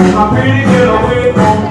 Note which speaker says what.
Speaker 1: I'm pretty good, I'm